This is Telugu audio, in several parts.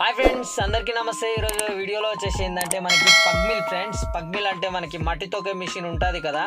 హాయ్ ఫ్రెండ్స్ అందరికీ నమస్తే. ఈరోజు వీడియోలో వచ్చేసి ఏంటంటే మనకి పగ్మిల్ ఫ్రెండ్స్. పగ్మిల్ అంటే మనకి మట్టితోకే మిషన్ ఉంటుంది కదా.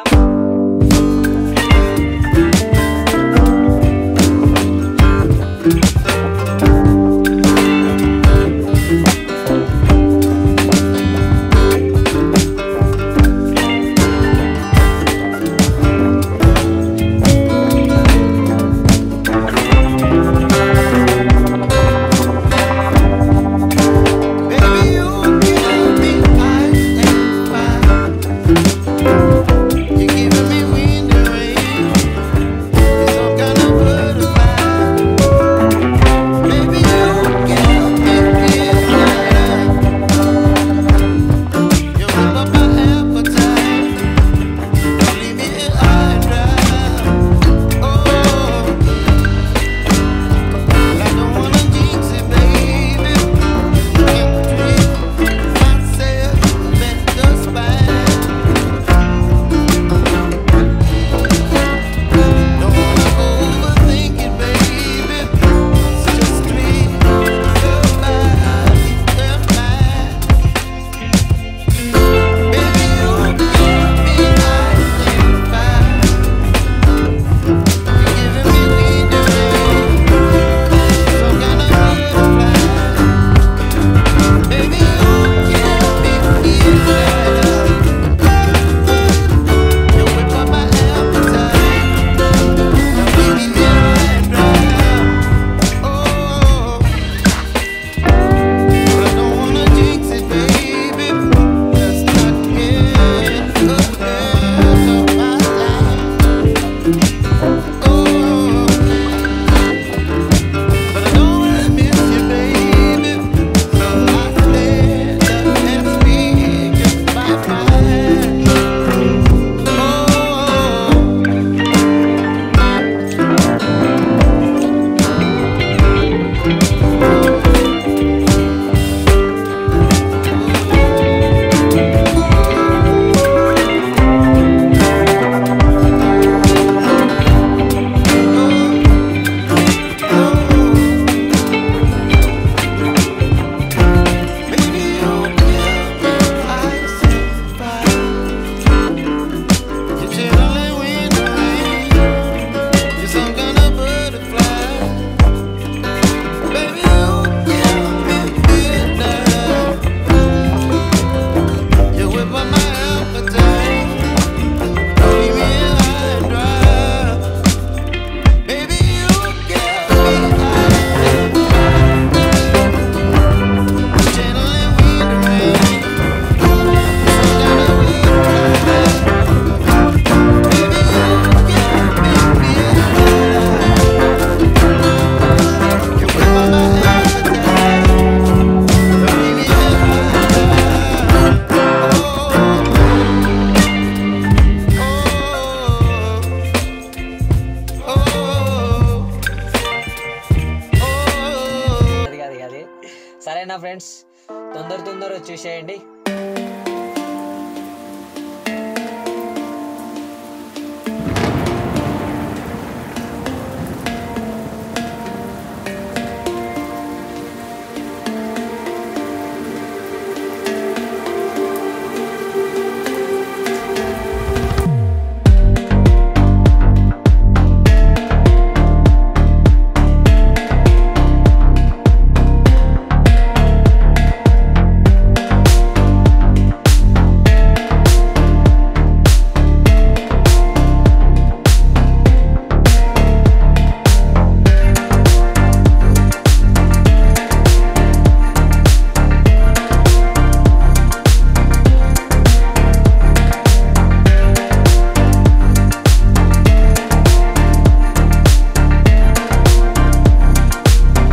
సరేనా ఫ్రెండ్స్? తొందర తొందర వచ్చేసేయండి.